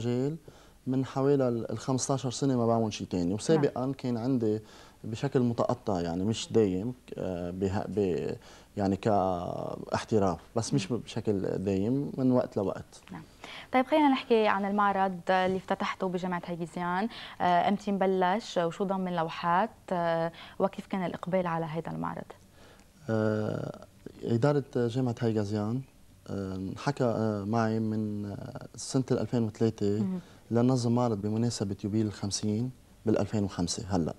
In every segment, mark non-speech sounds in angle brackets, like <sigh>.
مجال من حوالي ال 15 سنة ما بعمل شيء ثاني وسابقا كان عندي بشكل متقطع يعني مش دايم آه، به- ب- يعني كاحتراف بس مش بشكل دايم من وقت لوقت. نعم. طيب خلينا نحكي عن المعرض اللي افتتحته بجامعة هيجيزيان. آه، إمتى مبلش وشو ضمن لوحات آه، وكيف كان الإقبال على هذا المعرض؟ إدارة جامعة هيغازيان آه، حكى آه، معي من آه، سنة 2003 لننظم معرض بمناسبة يوبيل الخمسين بال 2005 هلأ.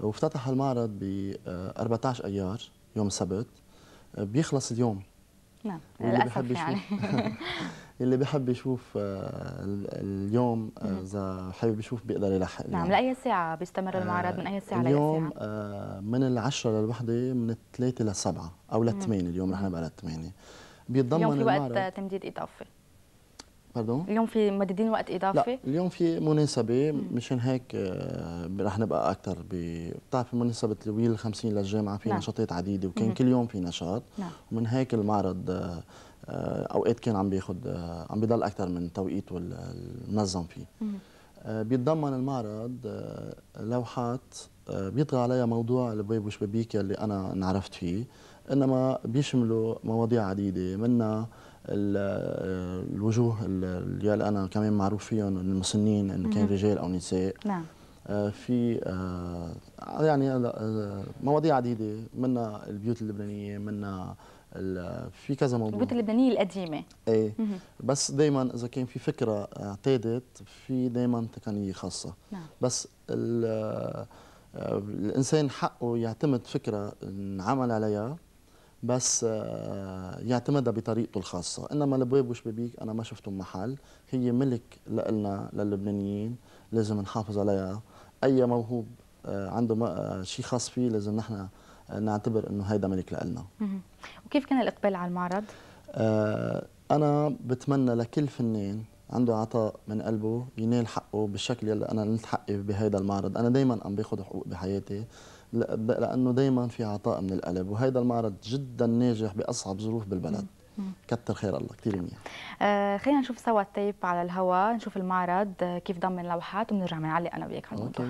وافتتح المعرض ب 14 أيار يوم السبت. آه، بيخلص اليوم. نعم واللي للأسف بيحب يعني. يشوف <laughs> اللي بيحب يشوف آه، ال- اليوم آه، إذا حابب يشوف بيقدر يلحق نعم اليوم. لأي ساعة بيستمر المعرض؟ من أي ساعة لأي اليوم ساعة؟ آه، من العشرة للوحدة من الثلاثة للسبعة أو للثمانية اليوم رح نبقى للثمانية. بيتضمن اليوم في المعرض. وقت تمديد إضافي. باردون اليوم في مددين وقت إضافي؟ لا اليوم في مناسبة. مشان هيك آه، رح نبقى أكثر بتعرفي مناسبة اليوبيل الخمسين للجامعة في نعم. نشاطات عديدة وكان كل يوم في نشاط. نعم. ومن هيك المعرض آه، آه، أوقات كان عم بياخد آه، عم بيضل أكثر من توقيته ال- المنظم فيه. آه، بيتضمن المعرض لوحات بيطغى عليها موضوع البيب وشبابيك اللي أنا انعرفت فيه إنما بيشملوا مواضيع عديدة منها آه، الوجوه ال- اللي أنا كمان معروف فيهم المسنين انه كان رجال أو نساء. نعم. آه، في آه، يعني آه، مواضيع عديدة منها البيوت اللبنانية منها في كذا موضوع. البيوت اللبنانية القديمة. إيه. بس دائما إذا كان في فكرة اعتادت في دائما تقنية خاصة. نعم. بس ال- آه، الإنسان حقه يعتمد فكرة انعمل عليها بس آه، يعتمدها بطريقته الخاصة. إنما الأبواب وشبابيك أنا ما شفتهم محل. هي ملك لنا للبنانيين لازم نحافظ عليها. أي موهوب آه، عنده آه، شيء خاص فيه لازم نحن نعتبر إنه هيدا ملك لنا. وكيف كان الإقبال على المعرض؟ أنا بتمنى لكل فنان عنده عطاء من قلبه ينال حقه بالشكل اللي أنا نلت حقي بهيدا المعرض. أنا دايما عم باخذ حقوق بحياتي ل- ب- لأنه دايما في عطاء من القلب وهيدا المعرض جدا ناجح بأصعب ظروف بالبلد. كتر خير الله كثير منيح. آه خلينا نشوف سوا التيب على الهواء نشوف المعرض آه، كيف ضمن لوحات ونرجع بنعلق أنا وياك على الموضوع.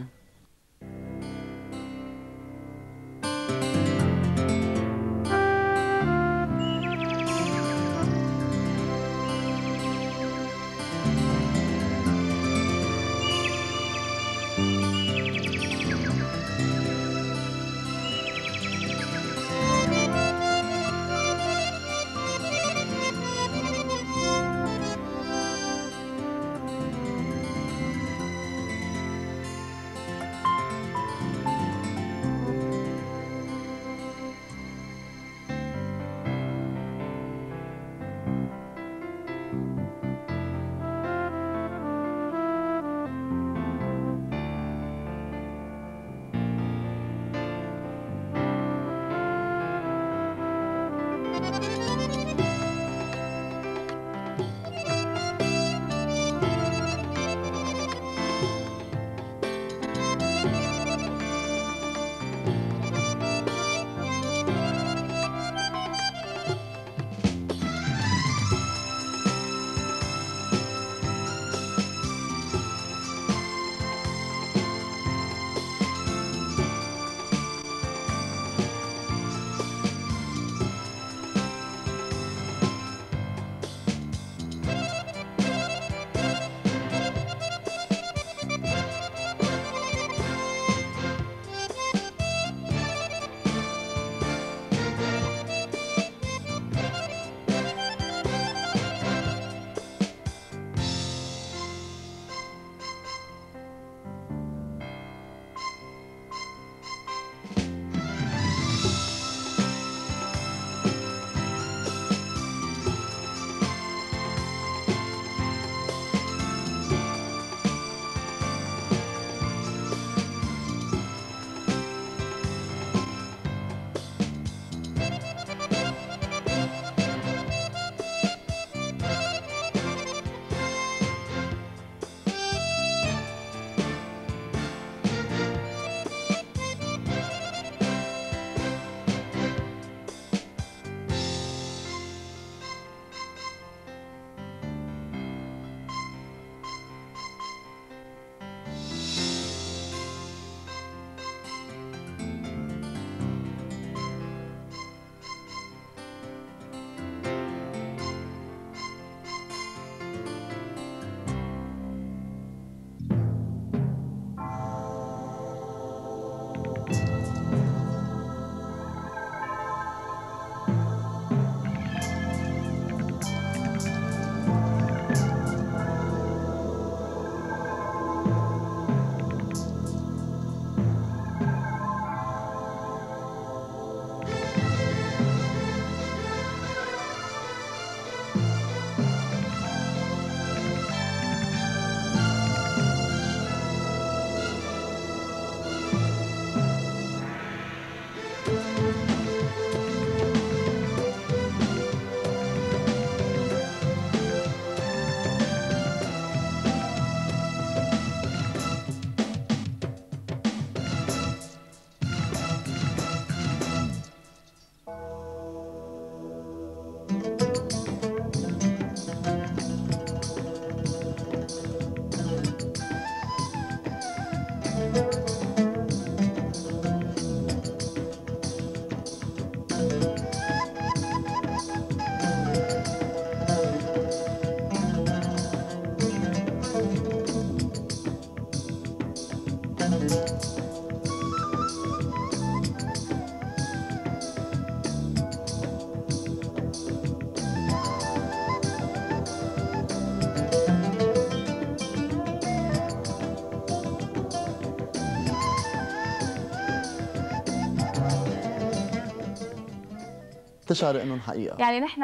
أوكي بتشعري إنهم حقيقة. يعني نحن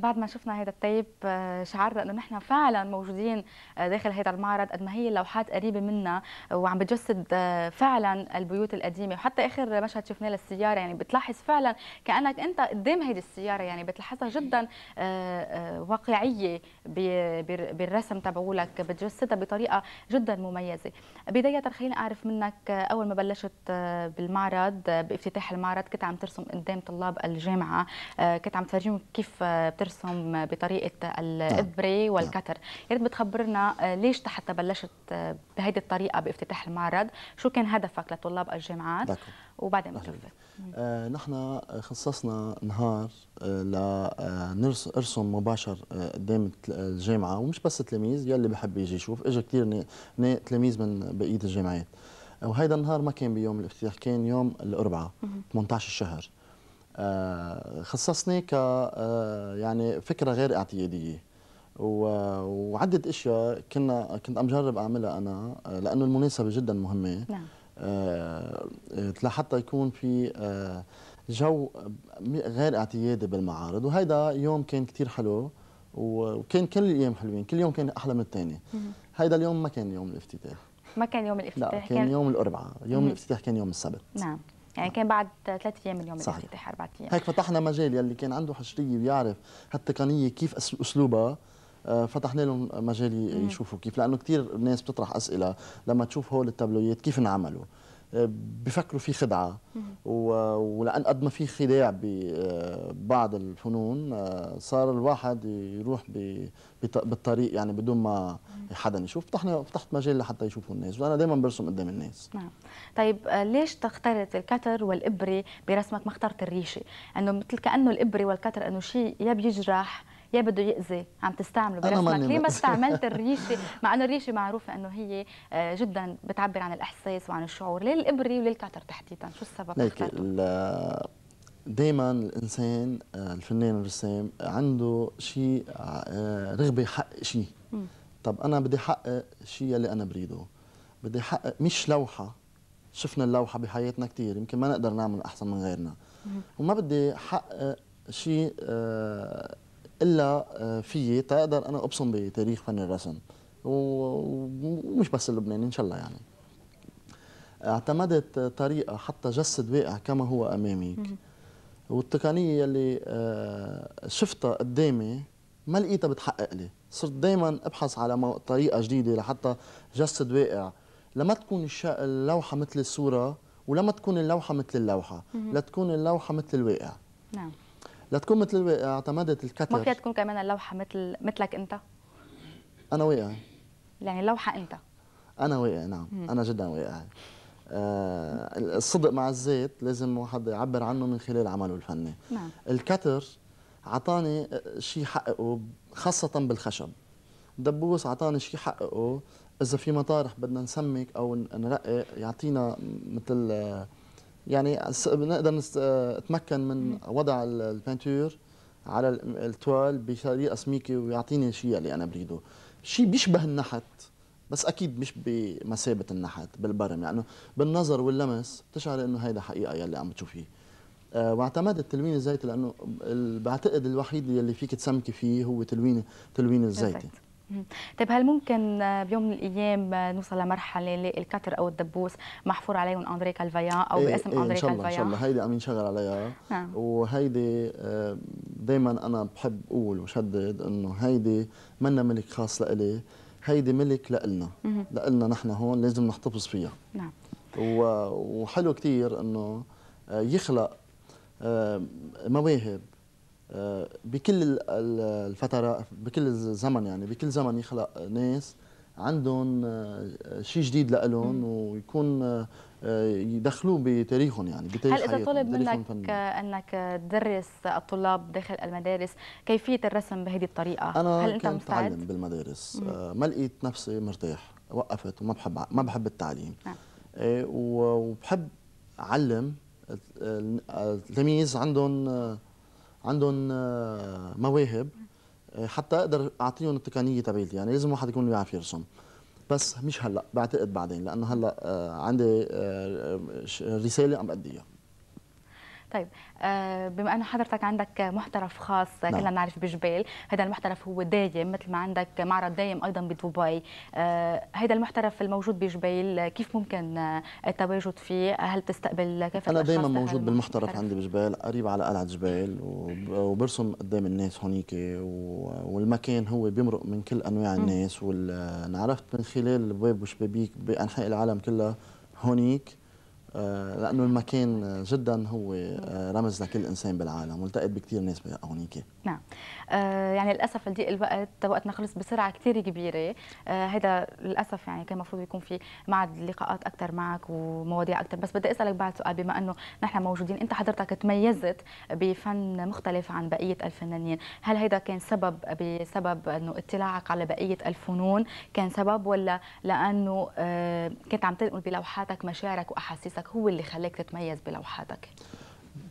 بعد ما شفنا هذا التيب آه، شعرنا إنه نحن فعلا موجودين آه، داخل هذا المعرض قد ما هي اللوحات قريبة منا وعم بتجسد آه، فعلا البيوت القديمة. وحتى آخر مشهد شفناه للسيارة يعني بتلاحظ فعلا كأنك أنت قدام هذه السيارة يعني بتلاحظها جدا واقعية بالرسم تبعولك بتجسدها بطريقة جدا مميزة. بداية خليني أعرف منك أول ما بلشت بالمعرض بافتتاح المعرض كنت عم ترسم قدام طلاب الجامعة. كنت عم تفرجيهم كيف آه، بترسم بطريقة الإبرة نعم. والكتر. يا ريت بتخبرنا آه، ليش حتى بلشت بهيدي الطريقة بافتتاح المعرض؟ شو كان هدفك لطلاب الجامعات؟ وبعدين آه نحن خصصنا نهار آه لنرسم مباشر قدام الجامعة. ومش بس تلاميذ يلي بحب يجي يشوف. اجى كثير تلاميذ من بقية الجامعات. وهيدا النهار ما كان بيوم الافتتاح كان يوم الأربعاء 18 الشهر. آه، خصصني ك آه، يعني فكرة غير اعتيادية. وعدة أشياء كنا كنت عم جرب أعملها أنا آه، لأنه المناسبة جدا مهمة. نعم. لحتى يكون في جو غير اعتيادي بالمعارض. وهيدا يوم كان كثير حلو وكان كل الأيام حلوين. كل يوم كان أحلى من الثاني هيدا اليوم ما كان يوم الافتتاح. ما كان يوم الافتتاح لا كان, كان يوم الأربعاء. يوم الافتتاح كان يوم السبت. نعم. يعني كان بعد ثلاث أيام من يوم. الافتتاح أربع أيام. هيك فتحنا مجال يلي كان عنده حشرية بيعرف هالتقنية كيف أسلوبها. آه، فتحنا لهم مجال يشوفوا كيف لأنه كثير ناس بتطرح أسئلة لما تشوف هول التابلويات كيف انعملوا. بفكروا في خدعة. ولأن قد ما في خداع ببعض الفنون آه، صار الواحد يروح بالطريق يعني بدون ما حدا يشوف. فتحنا فتحت مجال لحتى يشوفوا الناس. وأنا دائما برسم قدام الناس. نعم. طيب آه، ليش تختلط الكتر والإبرة برسمك ما اخترت الريشة؟ إنه مثل كانه الإبرة والكتر أنه شيء يا بيجرح يا بده يأذي عم تستعمله برسمك ليه ما <laughs> استعملت الريشة؟ مع إنه الريشة معروفة إنه هي آه، جدا بتعبر عن الإحساس وعن الشعور. ليه الإبرة وليه تحديدا؟ شو السبب؟ دائما الإنسان آه، الفنان الرسام عنده شيء آه، رغبة يحقق شيء. طب أنا بدي أحقق شيء اللي أنا بريده. بدي أحقق مش لوحة. شفنا اللوحة بحياتنا كثير يمكن ما نقدر نعمل أحسن من غيرنا. وما بدي أحقق شيء إلا آه، فيي تقدر أنا أبصم بتاريخ فن الرسم. ومش بس اللبناني إن شاء الله يعني. اعتمدت طريقة حتى جسد واقع كما هو امامك والتقنية اللي آه، شفتها قدامي ما لقيتها بتحقق لي. صرت دائما أبحث على طريقة جديدة لحتى جسد واقع. لما تكون اللوحة مثل الصورة ولما تكون اللوحة مثل اللوحة. لتكون اللوحة مثل الواقع. نعم. لتكون مثل الواقع اعتمدت الكتر ما فيها تكون كمان اللوحة مثل مثلك انت. أنا واقعي يعني اللوحة انت. أنا واقعي نعم. مم. أنا جدا واقعي آه الصدق مع الذات لازم واحد يعبر عنه من خلال عمله الفني. نعم. الكتر أعطاني شيء حققه خاصة بالخشب. دبوس أعطاني شيء حققه إذا في مطارح بدنا نسمك أو نرقق يعطينا مثل يعني نقدر نتمكن من وضع البانتور على التوال بطريقة سميكة ويعطيني الشيء اللي أنا بريده. شيء بيشبه النحت بس أكيد مش بمثابة النحت بالبرم. يعني بالنظر واللمس بتشعر إنه هيدا حقيقة يلي عم بتشوفيه أه واعتمد التلوين الزيتي لأنه بعتقد الوحيد يلي فيك تسمكي فيه هو تلوين تلوين الزيتي. طيب هل ممكن بيوم من الأيام نوصل لمرحلة نلاقي الكتر أو الدبوس محفور عليهم أندري كالفيان أو إيه باسم إيه أندري كالفيان إن شاء الله. هيدي عم ينشغل عليها. نعم. وهيدي آه، دائما أنا بحب أقول وشدد إنه هيدي منا ملك خاص لإلي. هيدي ملك لإلنا. لإلنا نحن هون لازم نحتفظ فيها. نعم. وحلو كثير إنه آه، يخلق آه، مواهب. آه، بكل الفترات بكل الزمن يعني بكل زمن يخلق ناس عندهم آه، شيء جديد لهم ويكون آه، يدخلوه بتاريخهم يعني بتاريخ هل إذا طلب منك فني. أنك تدرس الطلاب داخل المدارس كيفية الرسم بهذه الطريقة؟ أنا هل أنت مستعد؟ أنا بالمدارس. ما لقيت نفسي مرتاح وقفت وما بحب ما بحب التعليم. نعم. وبحب أعلم التلاميذ عندهم عندهم آه، مواهب آه، حتى أقدر أعطيهم التقنية تبعيتي. يعني لازم واحد يكون بيعرف يرسم. بس مش هلأ بعتقد بعدين لأنه هلأ آه، عندي رسالة عم بأديها طيب آه، بما أنه حضرتك عندك محترف خاص نعم. كلنا بنعرف بجبال هذا المحترف هو دايم مثل ما عندك معرض دايم أيضا بدبي. هذا المحترف الموجود بجبال كيف ممكن التواجد فيه؟ هل تستقبل كيف أنا دايما موجود بالمحترف عندي بجبال قريب على قلعة جبال وبرسم قدام الناس هونيك والمكان هو بيمرق من كل أنواع الناس وعرفت من خلال الابواب وشبابيك بأنحاء العالم كلها هونيك. آه، لأنه المكان جدا هو آه، رمز لكل إنسان بالعالم والتقيت بكثير ناس هونيك نعم. آه يعني للأسف لضيق الوقت وقتنا خلص بسرعة كثير كبيرة. آه هذا للأسف يعني كان المفروض يكون في معد لقاءات أكثر معك ومواضيع أكثر بس بدي أسألك بعد سؤال بما إنه نحن موجودين أنت حضرتك تميزت بفن مختلف عن بقية الفنانين. هل هذا كان سبب بسبب إنه اطلاعك على بقية الفنون كان سبب ولا لأنه آه كنت عم تنقل بلوحاتك مشاعرك وأحاسيسك هو اللي خلاك تتميز بلوحاتك؟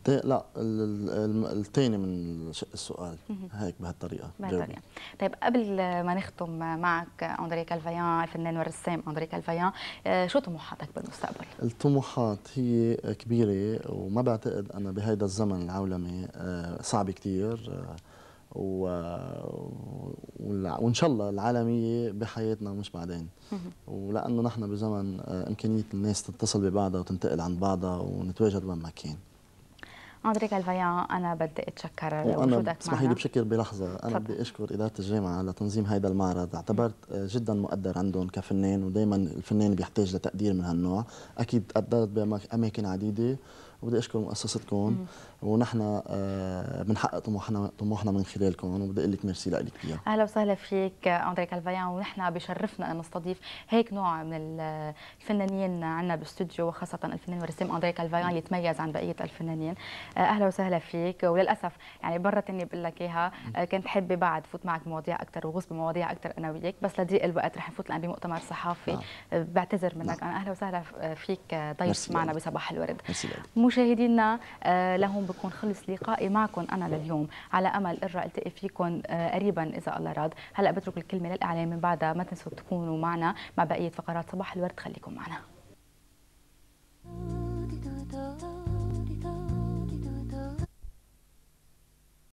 لا الثاني من السؤال. هيك بهالطريقة بهالطريقة. طيب قبل ما نختم معك أندري كالفيان الفنان والرسام أندري كالفيان آه، شو طموحاتك بالمستقبل؟ الطموحات هي كبيرة وما بعتقد أنا بهيدا الزمن العولمي آه، صعب كثير آه، و... وإن شاء الله العالميه بحياتنا مش بعدين. ولأنه نحن بزمن إمكانية الناس تتصل ببعضها وتنتقل عند بعضها ونتواجد وين ما كان. اندري كالفيان أنا بدي أتشكر لوجودك معنا. اسمحي لي بشكر بلحظة. أنا بدي أشكر إدارة الجامعة على تنظيم هذا المعرض. اعتبرت جدا مقدر عندهم كفنان ودائما الفنان بيحتاج لتقدير من هالنوع. أكيد قدرت باماكن عديدة. وبدي أشكر مؤسستكم ونحن آه، بنحقق طموحنا طموحنا من خلالكم. وبدي أقول لك ميرسي لك كثير أهلا وسهلا فيك أندري كالفيان ونحن بشرفنا أن نستضيف هيك نوع من الفنانين عندنا بالاستوديو وخاصة الفنان والرسام أندري كالفيان اللي يتميز عن بقية الفنانين. آه، أهلا وسهلا فيك. وللأسف يعني برة إني بقول لك إياها آه، كنت حابة بعد فوت معك بمواضيع أكثر وغوص بمواضيع أكثر أنا وياك بس لضيق الوقت رح نفوت الان بمؤتمر صحافي. نعم. بعتذر منك. نعم. أنا أهلا وسهلا فيك ضيف معنا بصباح الورد. مشاهدينا آه، لهم بكون خلص لقائي معكم أنا لليوم. على أمل ارجع التقي فيكم آه، قريبا إذا الله راد هلا بترك الكلمة للإعلام من بعدها. ما تنسوا تكونوا معنا مع بقية فقرات صباح الورد. خليكم معنا.